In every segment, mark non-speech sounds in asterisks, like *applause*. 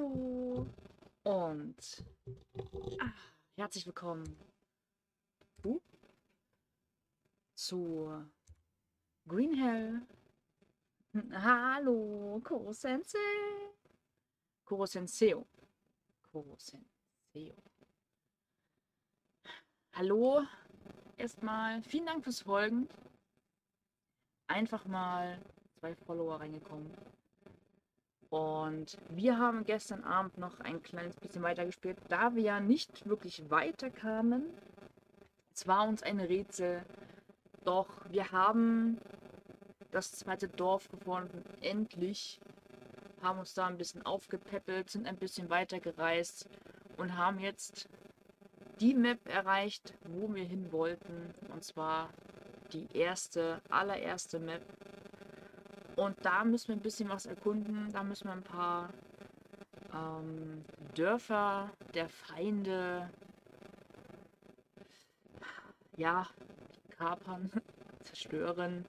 Hallo und ah, herzlich willkommen uh, zu Green Hell. Hallo, Koro Sensei. Koro Senseo. Koro Senseo. Hallo, erstmal vielen Dank fürs Folgen. Einfach mal zwei Follower reingekommen. Und wir haben gestern Abend noch ein kleines bisschen weitergespielt, da wir ja nicht wirklich weiterkamen. Es war uns ein Rätsel, doch wir haben das zweite Dorf gefunden, endlich. Haben uns da ein bisschen aufgepäppelt, sind ein bisschen weitergereist und haben jetzt die Map erreicht, wo wir hin wollten. Und zwar die erste, allererste Map und da müssen wir ein bisschen was erkunden. Da müssen wir ein paar ähm, Dörfer der Feinde ja, kapern, *laughs* zerstören,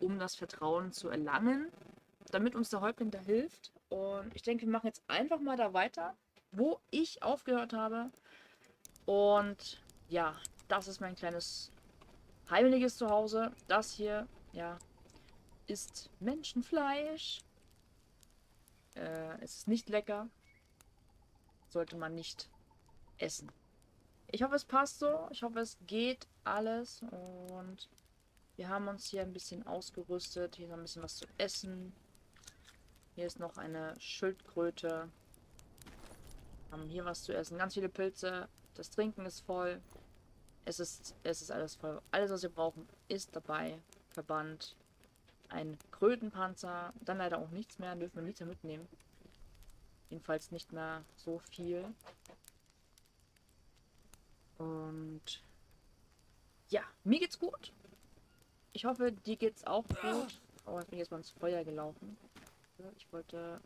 um das Vertrauen zu erlangen, damit uns der Häuptling da hilft. Und ich denke, wir machen jetzt einfach mal da weiter, wo ich aufgehört habe. Und ja, das ist mein kleines heimliches Zuhause. Das hier, ja, ist Menschenfleisch. Äh, es ist nicht lecker. Sollte man nicht essen. Ich hoffe, es passt so. Ich hoffe, es geht alles. Und wir haben uns hier ein bisschen ausgerüstet. Hier ist ein bisschen was zu essen. Hier ist noch eine Schildkröte. Haben hier was zu essen. Ganz viele Pilze. Das Trinken ist voll. Es ist, es ist alles voll. Alles, was wir brauchen, ist dabei. Verband ein Krötenpanzer, dann leider auch nichts mehr, dürfen wir nichts mehr mitnehmen. Jedenfalls nicht mehr so viel. Und ja, mir geht's gut. Ich hoffe, dir geht's auch gut. Oh, jetzt bin ich jetzt mal ins Feuer gelaufen. Ich wollte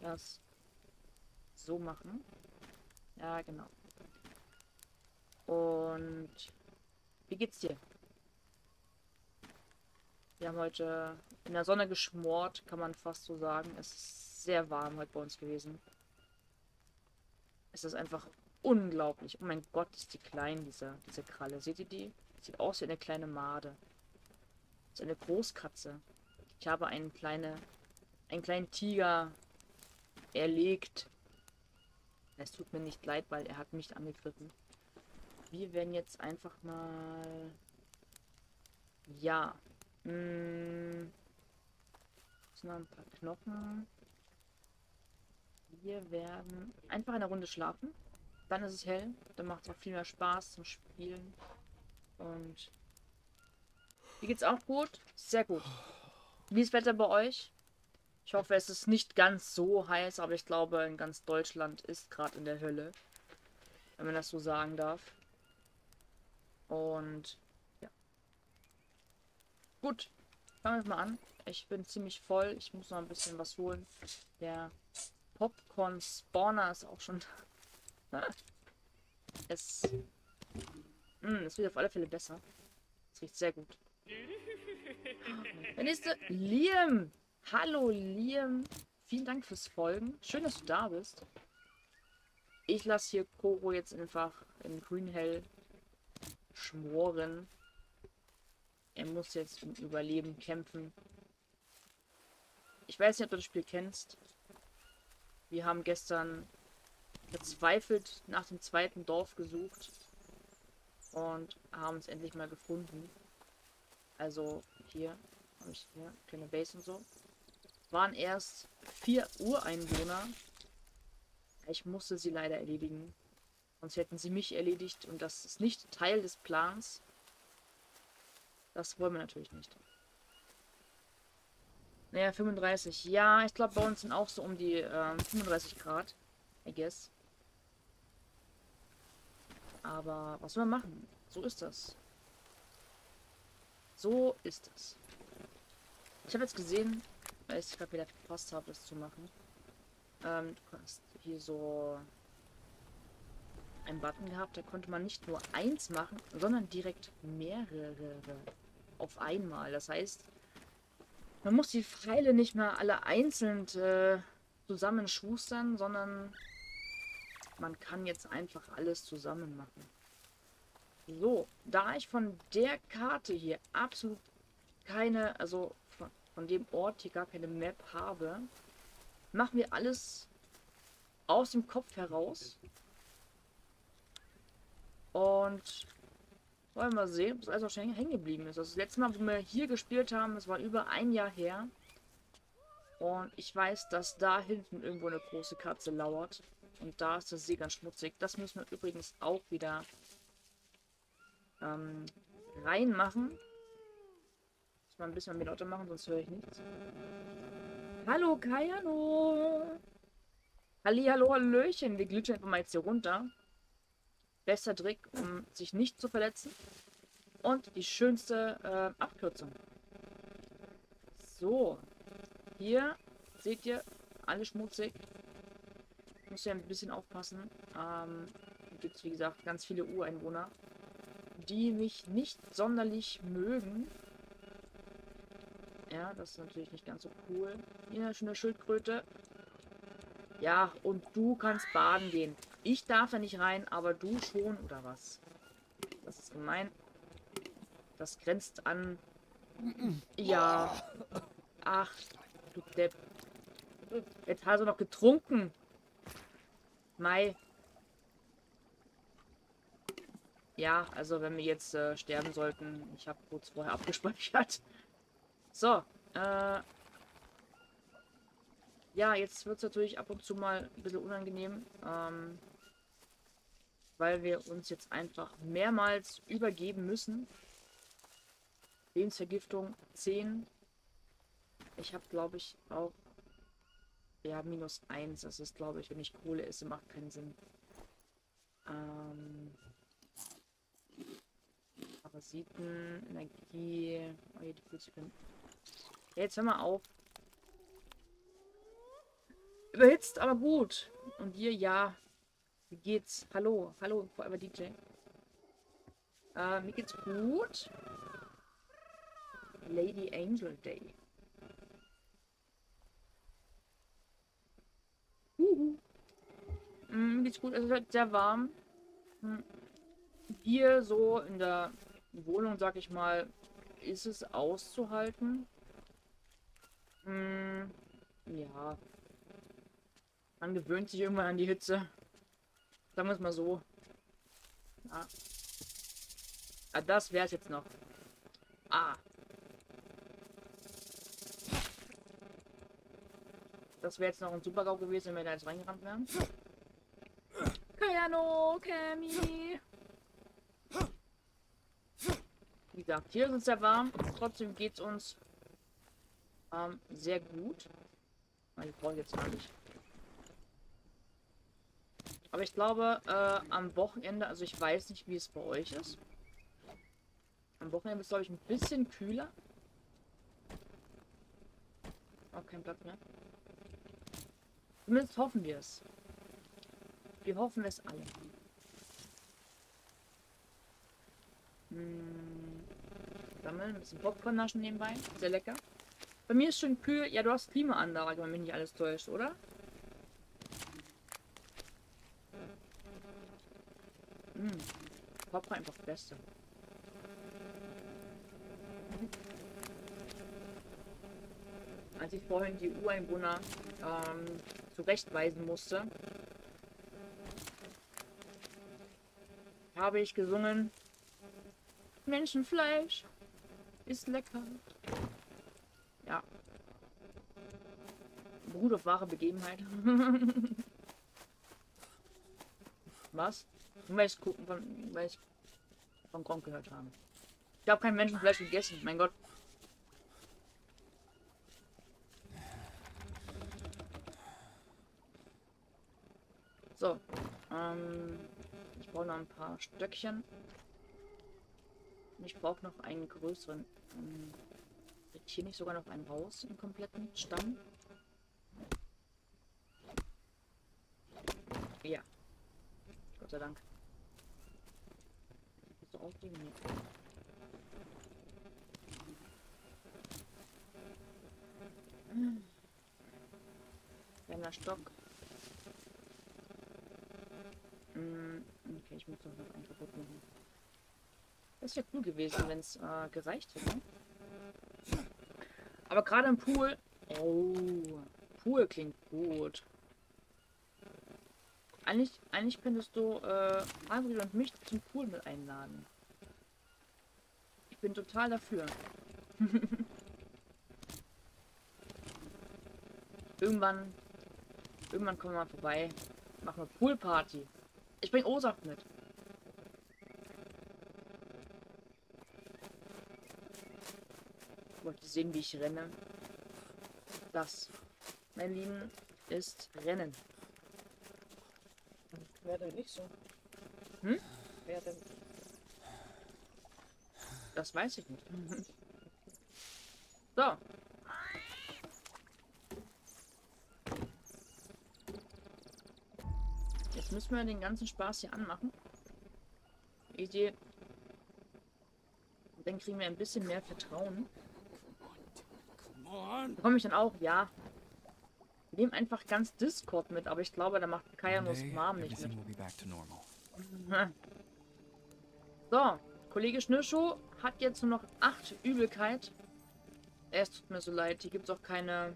das so machen. Ja, genau. Und wie geht's dir? Wir haben heute in der Sonne geschmort, kann man fast so sagen. Es ist sehr warm heute bei uns gewesen. Es ist einfach unglaublich. Oh mein Gott, ist die klein, diese, diese Kralle. Seht ihr die? Sieht aus wie eine kleine Made. Das ist eine Großkatze. Ich habe einen, kleine, einen kleinen Tiger erlegt. Es tut mir nicht leid, weil er hat mich angegriffen. Wir werden jetzt einfach mal... Ja, hm. Jetzt noch ein paar Knochen. Wir werden einfach eine Runde schlafen. Dann ist es hell. Dann macht es auch viel mehr Spaß zum Spielen. Und wie geht's auch gut? Sehr gut. Wie ist das Wetter bei euch? Ich hoffe, es ist nicht ganz so heiß, aber ich glaube, in ganz Deutschland ist gerade in der Hölle. Wenn man das so sagen darf. Und Gut, fangen wir mal an. Ich bin ziemlich voll. Ich muss noch ein bisschen was holen. Der Popcorn-Spawner ist auch schon... *laughs* es... Mh, hm, es wird auf alle Fälle besser. Es riecht sehr gut. Der nächste, Liam. Hallo, Liam. Vielen Dank fürs Folgen. Schön, dass du da bist. Ich lasse hier Koro jetzt einfach in Green Hell schmoren. Er muss jetzt um Überleben kämpfen. Ich weiß nicht, ob du das Spiel kennst. Wir haben gestern verzweifelt nach dem zweiten Dorf gesucht und haben es endlich mal gefunden. Also hier habe ich hier kleine Base und so. Waren erst vier Ureinwohner. Ich musste sie leider erledigen. Sonst hätten sie mich erledigt und das ist nicht Teil des Plans. Das wollen wir natürlich nicht. Naja, 35. Ja, ich glaube, bei uns sind auch so um die ähm, 35 Grad. I guess. Aber was soll man machen? So ist das. So ist das. Ich habe jetzt gesehen, weil ich gerade wieder verpasst habe, das zu machen. Ähm, du kannst hier so einen Button gehabt, da konnte man nicht nur eins machen, sondern direkt mehrere auf einmal. Das heißt, man muss die Pfeile nicht mehr alle einzeln äh, zusammenschustern, sondern man kann jetzt einfach alles zusammen machen. So, da ich von der Karte hier absolut keine, also von, von dem Ort hier gar keine Map habe, machen wir alles aus dem Kopf heraus. Und wollen wir mal sehen, ob es alles schon hängen geblieben ist. Also das letzte Mal, wo wir hier gespielt haben, das war über ein Jahr her. Und ich weiß, dass da hinten irgendwo eine große Katze lauert. Und da ist der See ganz schmutzig. Das müssen wir übrigens auch wieder ähm, reinmachen. Muss mal ein bisschen mehr lauter machen, sonst höre ich nichts. Hallo, Kayano! Halli, hallo, hallöchen. Wir glitschen einfach mal jetzt hier runter. Bester Trick, um sich nicht zu verletzen. Und die schönste äh, Abkürzung. So. Hier seht ihr, alles schmutzig. Muss ja ein bisschen aufpassen. Ähm, gibt es, wie gesagt, ganz viele Ureinwohner, die mich nicht sonderlich mögen. Ja, das ist natürlich nicht ganz so cool. Hier, schöne Schildkröte. Ja, und du kannst baden gehen. Ich darf da nicht rein, aber du schon, oder was? Das ist gemein. Das grenzt an... Ja. Ach, du Depp. Jetzt hast du noch getrunken. Mai. Ja, also wenn wir jetzt äh, sterben sollten, ich habe kurz vorher abgespeichert. So, äh, ja, jetzt wird es natürlich ab und zu mal ein bisschen unangenehm, ähm, weil wir uns jetzt einfach mehrmals übergeben müssen. Lebensvergiftung 10. Ich habe, glaube ich, auch ja, minus 1. Das ist, glaube ich, wenn ich Kohle esse, macht keinen Sinn. Ähm, Parasiten, Energie. Oh, hier, die Ja, jetzt hör mal auf. Überhitzt, aber gut. Und dir, ja. Wie geht's? Hallo, hallo, Forever DJ. Äh, mir geht's gut. Lady Angel Day. Uhu. Mm, mir geht's gut, es wird sehr warm. Hm. Hier so in der Wohnung, sag ich mal, ist es auszuhalten. Hm. Ja, man gewöhnt sich irgendwann an die Hitze. Sagen wir es mal so. Ja. Ah, das wäre es jetzt noch. Ah. Das wäre jetzt noch ein Super-GAU gewesen, wenn wir da jetzt reingerannt wären. Kayano, Kami. Wie gesagt, hier ist es sehr warm. Trotzdem geht es uns ähm, sehr gut. Ich brauche jetzt gar nicht. Aber ich glaube, äh, am Wochenende, also ich weiß nicht, wie es bei euch ist. Am Wochenende ist glaube ich, ein bisschen kühler. Auch kein Platz mehr. Zumindest hoffen wir es. Wir hoffen es alle. Hm. Sammeln, ein bisschen Popcorn naschen nebenbei. Sehr lecker. Bei mir ist schön kühl. Ja, du hast Klimaanlage, wenn mich nicht alles täuscht, oder? Hm. Papa einfach Beste. Als ich vorhin die Ureinwohner ähm, zurechtweisen musste, habe ich gesungen, Menschenfleisch ist lecker. Ja. Beruht auf wahre Begebenheit. *laughs* Was? Weil ich gucken, weil ich von Gronk gehört habe. Ich habe kein Menschenfleisch gegessen, mein Gott. So. Ähm, ich brauche noch ein paar Stöckchen. Ich brauche noch einen größeren. Ähm, hier nicht sogar noch einen raus im kompletten Stamm? Ja. Gott sei Dank Nee. Kleiner Stock. Mm, okay, ich muss noch einen kaputt machen. Das wäre cool gewesen, wenn es äh, gereicht hätte. Aber gerade im Pool... Oh, Pool klingt gut. Eigentlich, eigentlich könntest du äh, Hagrid und mich zum Pool mit einladen. Ich bin total dafür. *laughs* irgendwann, irgendwann kommen wir mal vorbei. Machen wir Poolparty. Ich bring Osaf mit. Wollt ihr sehen, wie ich renne? Das, mein Lieben, ist Rennen. Wäre denn nicht so? Hm? Wer denn? Das weiß ich nicht. so. Jetzt müssen wir den ganzen Spaß hier anmachen. Idee. Dann kriegen wir ein bisschen mehr Vertrauen. Bekomme ich dann auch? Ja. Nehmen einfach ganz Discord mit, aber ich glaube, da macht Kajanus Mom nicht mit. *laughs* So, Kollege Schnürschuh hat jetzt nur noch 8 Übelkeit. Es tut mir so leid, hier gibt es auch keine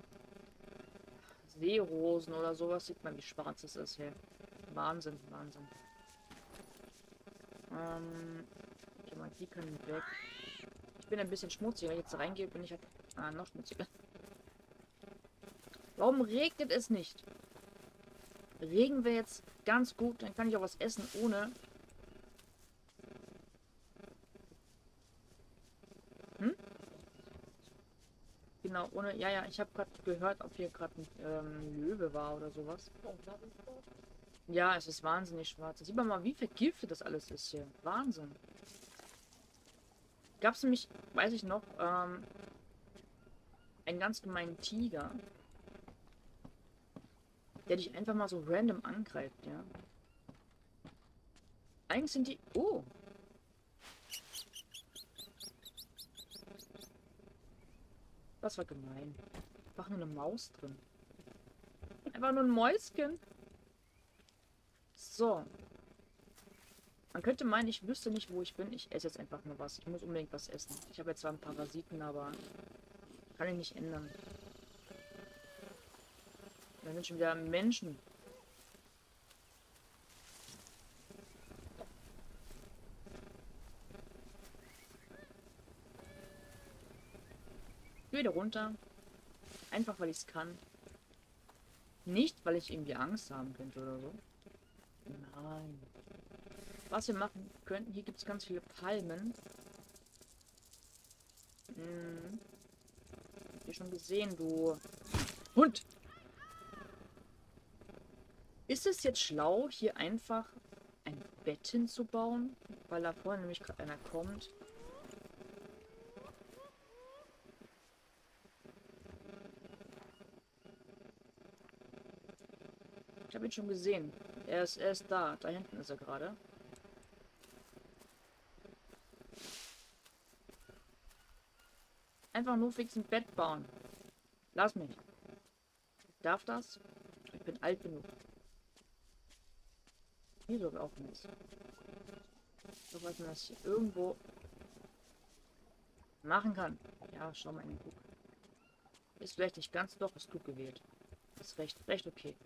Seerosen oder sowas. Sieht man, wie schwarz es ist hier. Wahnsinn, Wahnsinn. Ähm, okay, mal, die können weg. Ich bin ein bisschen schmutzig, wenn ich jetzt reingehe, bin ich halt ah, noch schmutziger. Warum regnet es nicht? Regen wäre jetzt ganz gut, dann kann ich auch was essen, ohne Genau, ohne. Ja, ja, ich habe gerade gehört, ob hier gerade ein ähm, Löwe war oder sowas. Ja, es ist wahnsinnig schwarz. Sieht man mal, wie vergiftet das alles ist hier. Wahnsinn. Gab es nämlich, weiß ich noch, ähm, einen ganz gemeinen Tiger, der dich einfach mal so random angreift, ja. Eigentlich sind die. Oh! Das war gemein. Einfach nur eine Maus drin. Einfach nur ein Mäuschen. So. Man könnte meinen, ich wüsste nicht, wo ich bin. Ich esse jetzt einfach nur was. Ich muss unbedingt was essen. Ich habe jetzt zwar einen Parasiten, aber kann ich nicht ändern. Da sind schon wieder Menschen. Wieder runter. Einfach weil ich es kann. Nicht, weil ich irgendwie Angst haben könnte oder so. Nein. Was wir machen könnten, hier gibt es ganz viele Palmen. Hm. Hab ich schon gesehen, du Hund. Ist es jetzt schlau, hier einfach ein Bett hinzubauen? Weil da vorne nämlich gerade einer kommt. Ich habe ihn schon gesehen. Er ist, er ist da. Da hinten ist er gerade. Einfach nur fix ein Bett bauen. Lass mich. Ich darf das? Ich bin alt genug. Hier sogar auch nicht. So weiß man das irgendwo machen kann. Ja, schau mal in den Guck. Ist vielleicht nicht ganz, doch, ist gut gewählt. Ist recht, recht okay.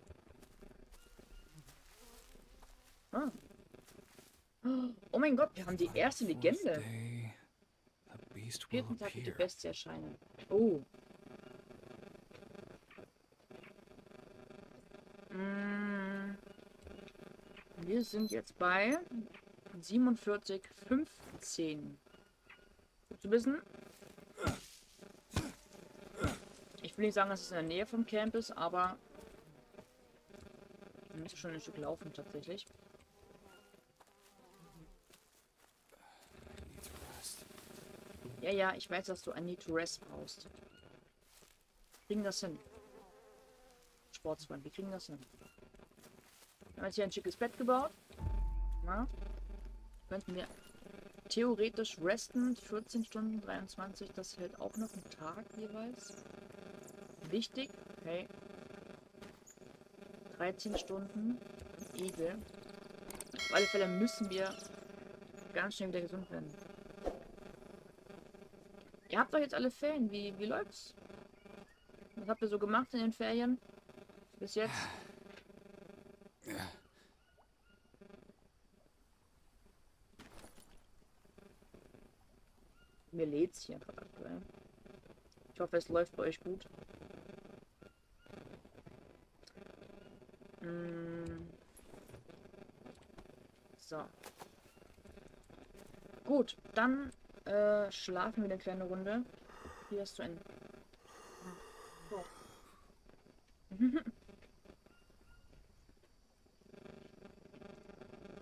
Ah. Oh mein Gott, wir haben die erste Legende. vierten Tag wird die. Bestie erscheinen. Oh. Mm. Wir sind jetzt bei 47,15. Gut zu wissen. Ich will nicht sagen, dass es in der Nähe vom Camp ist, aber wir müssen schon ein Stück laufen tatsächlich. Ja, ja, ich weiß, dass du ein Need to Rest brauchst. Wir kriegen das hin. Sportsmann, wir kriegen das hin. Haben jetzt hier ein schickes Bett gebaut. Na? Könnten wir theoretisch resten. 14 Stunden, 23. Das hält auch noch einen Tag jeweils. Wichtig. Okay. 13 Stunden. Igel. Auf alle Fälle müssen wir ganz schnell wieder gesund werden. Ihr habt doch jetzt alle Ferien. Wie, wie läuft's? Was habt ihr so gemacht in den Ferien? Bis jetzt? Mir lädt's hier gerade aktuell. Ich hoffe, es läuft bei euch gut. Mm. So. Gut, dann äh, schlafen wir eine kleine Runde. Hier ist zu Ende. So.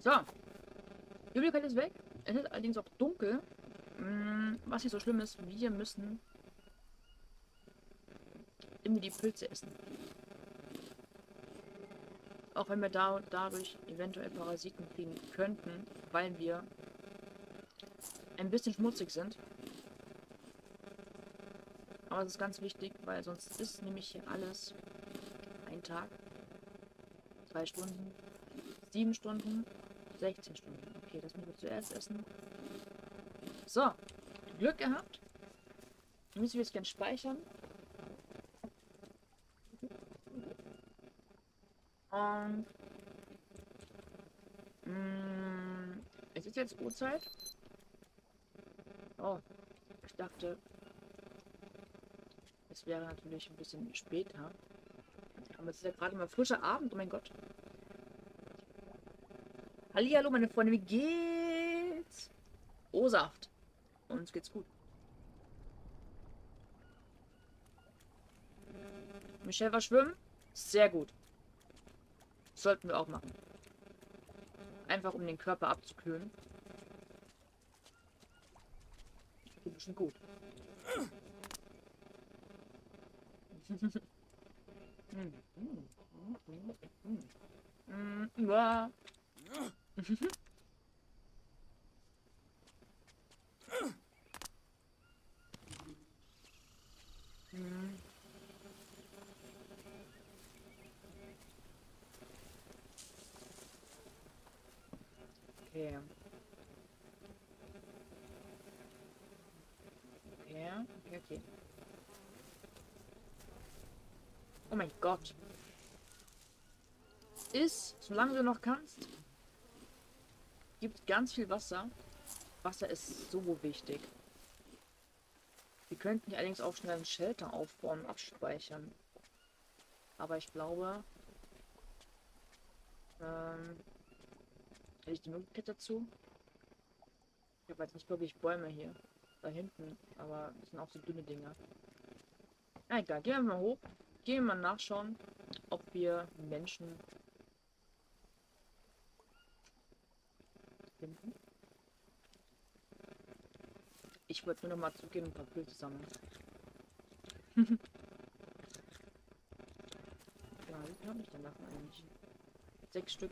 so. Die Übelkeit ist weg. Es ist allerdings auch dunkel. Mm, Was nicht so schlimm ist, wir müssen irgendwie die Pilze essen. Auch wenn wir da dadurch eventuell Parasiten kriegen könnten, weil wir ein bisschen schmutzig sind. Aber es ist ganz wichtig, weil sonst ist nämlich hier alles ein Tag, zwei Stunden, sieben Stunden, 16 Stunden. Okay, das müssen wir zuerst essen. So, Glück gehabt. Müssen wir jetzt gerne speichern. Und mh, es ist jetzt Uhrzeit. Oh, ich dachte, es wäre natürlich ein bisschen später. Aber es ist ja gerade mal frischer Abend, oh mein Gott. Hallihallo, meine Freunde, wie geht's? O-Saft. Uns geht's gut. Michelle war schwimmen? Sehr gut. Sollten wir auch machen. Einfach um den Körper abzukühlen. Tut bestimmt gut. Hm, hm, hm, hm, hm. Hm, ja. Hm. Okay. Okay, okay. Oh mein Gott. Ist, solange du noch kannst, gibt ganz viel Wasser. Wasser ist so wichtig. Wir könnten hier allerdings auch schnell ein Shelter aufbauen und abspeichern. Aber ich glaube, ähm, hätte ich die Möglichkeit dazu? Ich habe jetzt nicht wirklich Bäume hier. Da hinten, aber das sind auch so dünne Dinger. Na egal, gehen wir mal hoch. Gehen wir mal nachschauen, ob wir Menschen finden. Ich wollte nur noch mal zugehen und ein paar Pilze sammeln. *laughs* ja, wie habe ich denn davon eigentlich? Sechs Stück.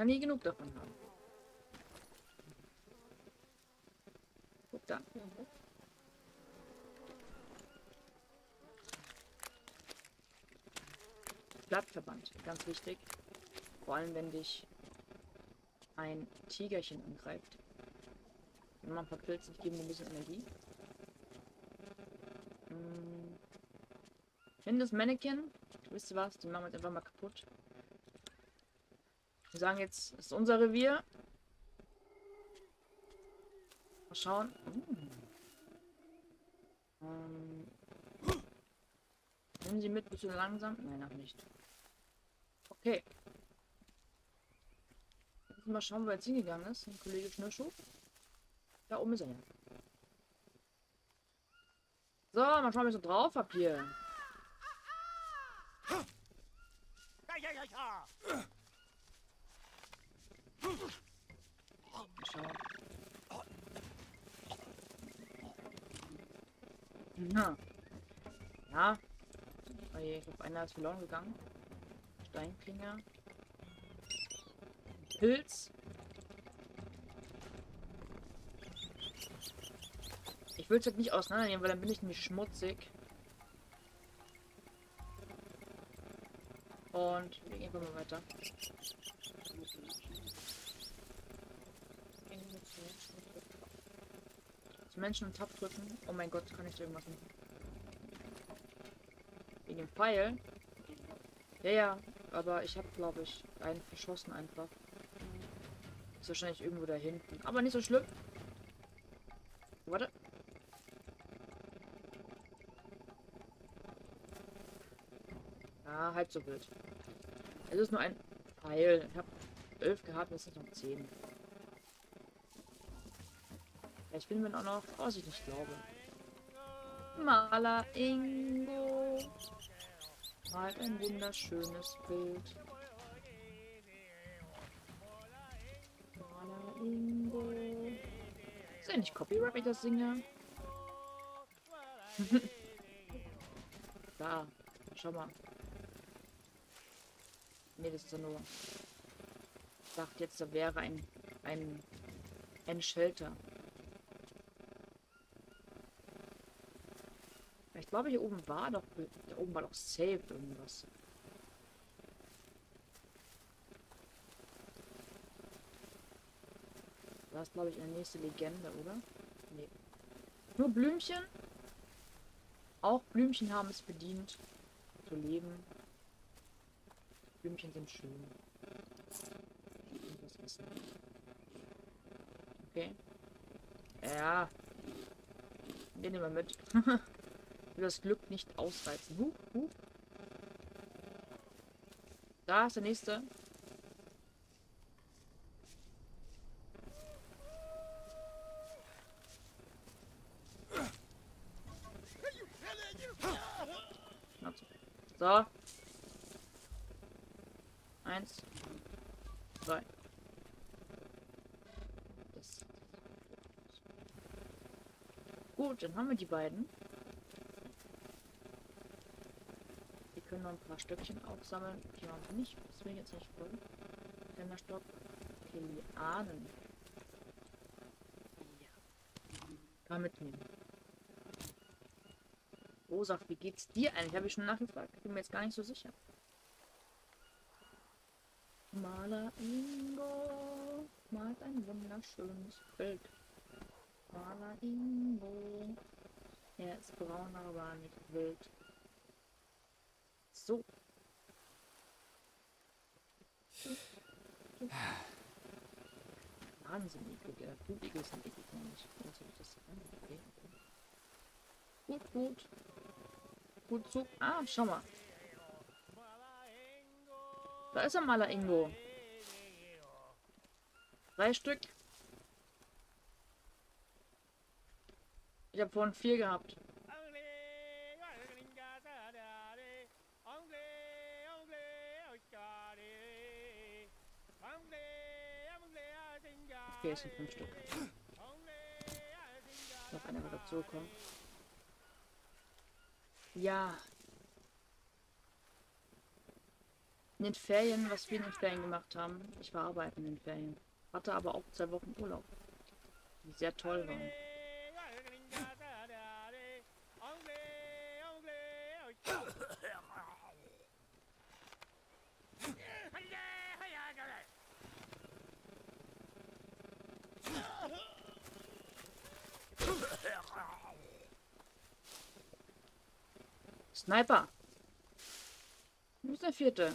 Kann nie genug davon haben. Guck da. Blattverband, ganz wichtig. Vor allem, wenn dich ein Tigerchen angreift. Wenn man ein paar Pilze geben mir ein bisschen Energie. Hm. Finde das Mannequin. Wisst ihr was? Die machen wir jetzt einfach mal kaputt. Wir sagen jetzt, ist unser Revier. Mal schauen. Uh. Ähm. Nehmen Sie mit, bisschen langsam. Nein, noch nicht. Okay. Mal schauen, wo er jetzt hingegangen ist. Ein Kollege Schnürschuh. Da oben ist er. So, mal schauen, was ich so drauf hab hier. Mal schauen. Na. Ja. Oh je, ich glaube, einer ist verloren gegangen. Steinklinger. Pilz. Ich will es halt nicht auseinandernehmen, weil dann bin ich nämlich schmutzig. Und wir gehen einfach mal weiter. Zu Menschen und Tab drücken. Oh mein Gott, kann ich da irgendwas machen? Wegen dem Pfeil? Ja, ja, aber ich habe, glaube ich, einen verschossen einfach. Ist wahrscheinlich irgendwo da hinten. Aber nicht so schlimm. Warte. Ja, halb so wild. Es ist nur ein Pfeil. Ich habe elf gehabt, jetzt sind noch zehn. Ich bin mir auch noch, was ich glaube. Maler Ingo malt ein wunderschönes Bild. Maler Ingo. Ist ja nicht Copyright, ich das singe? *laughs* da, schau mal. Nee, das ist ja nur. Ich jetzt, da wäre ein, ein, ein Shelter. Glaube, hier oben war doch, da oben war doch safe irgendwas. Das ist, glaube ich, eine nächste Legende, oder? Nee. Nur Blümchen? Auch Blümchen haben es bedient, zu leben. Blümchen sind schön. Okay. Ja. Den nehmen wir mit. *laughs* will das Glück nicht ausreizen. Hup, hup. Da ist der nächste. So. Eins. Zwei. Gut, dann haben wir die beiden. Noch ein paar Stöckchen aufsammeln. Die haben wir nicht. Das will ich jetzt nicht voll. Kämmerstock. Lianen. Ja. Kann mitnehmen. Rosach, wie geht's dir eigentlich? Habe ich schon nachgefragt. Bin mir jetzt gar nicht so sicher. Maler Ingo malt ein wunderschönes Bild. Maler Ingo. Er ist braun, aber nicht wild. So. Wahnsinn, eklig. Blutigel sind eklig, nicht. Was soll ich das. Gut, gut. Gut so. Ah, schau mal. Da ist er Maler Ingo. Drei Stück. Ich habe vorhin vier gehabt. Okay, es sind fünf Stück. Noch einer wird dazu kommen. Ja. In den Ferien, was wir in den Ferien gemacht haben. Ich war arbeiten in den Ferien. Hatte aber auch zwei Wochen Urlaub. Die sehr toll waren. Sniper. Wo ist der vierte?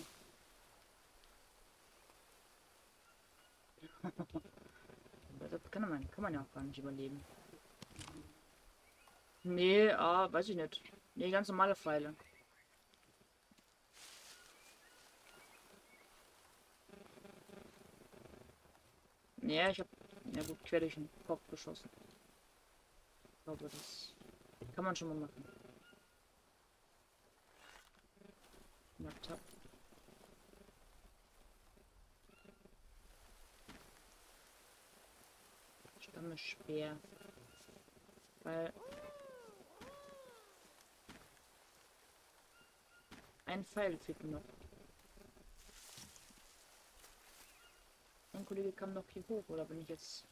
*laughs* das kann man, kann man ja auch gar nicht überleben. Nee, ah, weiß ich nicht. Nee, ganz normale Pfeile. Ja, ich hab ja gut quer durch den Kopf geschossen. Ich glaube, das kann man schon mal machen. Laptop. Stamme Speer. Weil ein Pfeil fehlt noch. Ein Kollege kam noch hier hoch, oder bin ich jetzt...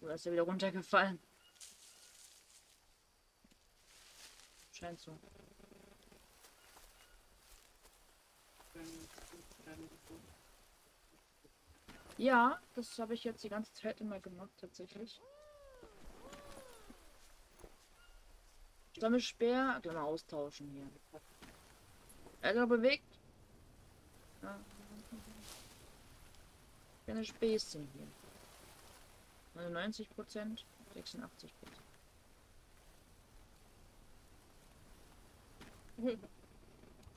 Oder ist er wieder runtergefallen? Scheint so. Ja, das habe ich jetzt die ganze Zeit immer gemacht, tatsächlich. Stammelspeer, können wir austauschen hier. Er ist aber bewegt. Ja. Kleine Späßchen hier. 99 Prozent, 86 Prozent. *laughs*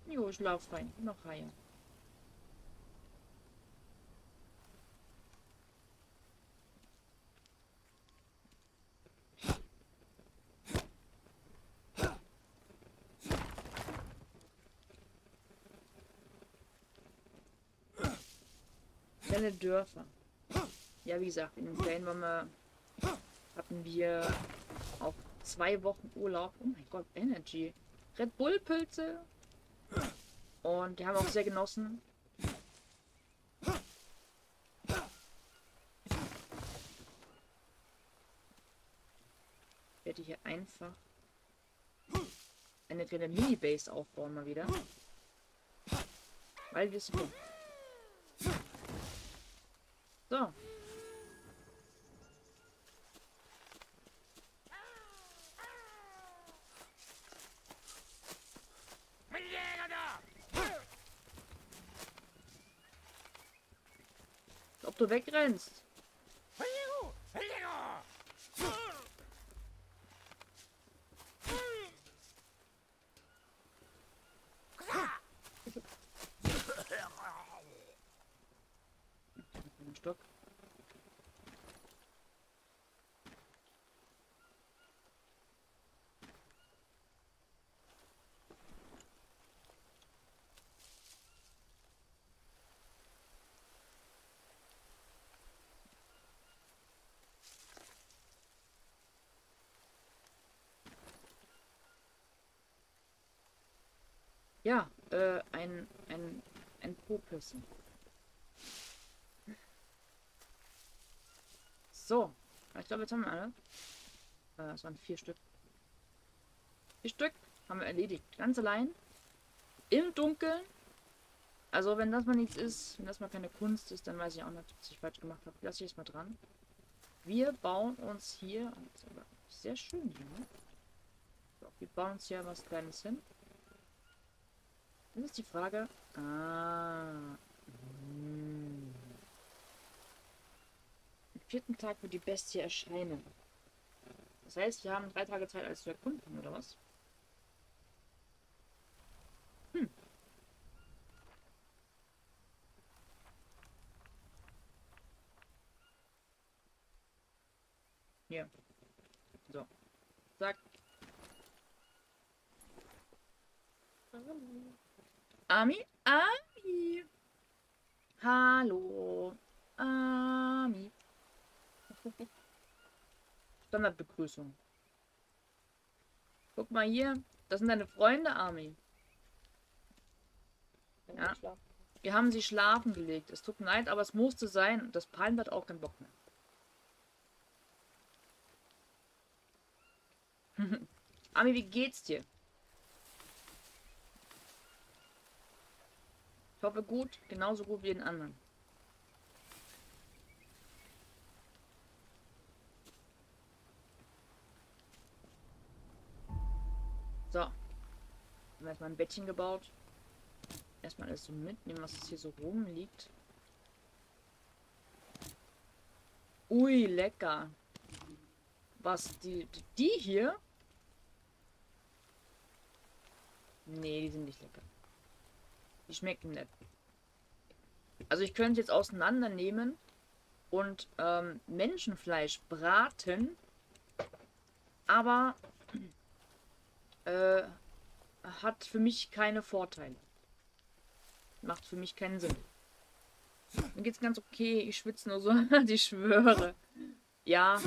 Jo, ich lauf rein. Noch rein. Kleine Dörfer. Ja, wie gesagt, in den Ferien waren wir, hatten wir auch zwei Wochen Urlaub. Oh mein Gott, Energy. Red Bull Pilze. Und die haben auch sehr genossen. Ich werde hier einfach eine kleine Mini-Base aufbauen mal wieder. Weil wir es tun. So. Ob du wegrennst. Ja, äh, ein, ein, ein Popössen. So, ich glaube, jetzt haben wir alle. Äh, es waren vier Stück. Vier Stück haben wir erledigt. Ganz allein. Im Dunkeln. Also, wenn das mal nichts ist, wenn das mal keine Kunst ist, dann weiß ich auch nicht, was ich falsch gemacht habe. Lass ich jetzt mal dran. Wir bauen uns hier. Sehr schön hier, ne? So, wir bauen uns hier was Kleines hin. Dann ist die Frage. Ah. Hm. Am vierten Tag wird die Bestie erscheinen. Das heißt, wir haben drei Tage Zeit, alles zu erkunden, oder was? Hm. Hier. So. Zack. Ami? Ami! Hallo. Ami. *laughs* Standardbegrüßung. Guck mal hier. Das sind deine Freunde, Ami. Ja. Wir haben sie schlafen gelegt. Es tut mir leid, aber es musste sein. Das Palm hat auch keinen Bock mehr. *laughs* Ami, wie geht's dir? Ich hoffe gut, genauso gut wie den anderen. So. Haben wir erstmal ein Bettchen gebaut. Erstmal alles so mitnehmen, was hier so rumliegt. Ui, lecker. Was, die, die hier? Nee, die sind nicht lecker. Die schmecken nicht. Also ich könnte jetzt auseinandernehmen und ähm, Menschenfleisch braten, aber äh, hat für mich keine Vorteile. Macht für mich keinen Sinn. Mir geht's ganz okay, ich schwitze nur so, *laughs* ich schwöre. Ja,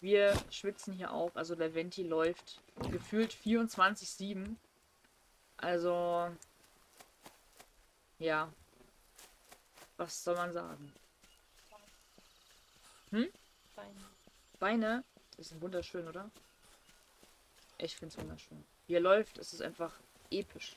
wir schwitzen hier auch, also der Venti läuft gefühlt 24-7. Also, ja. Was soll man sagen? Hm? Fein. Beine? Das ist wunderschön, oder? Ich finde es wunderschön. Wie er läuft, es ist einfach episch.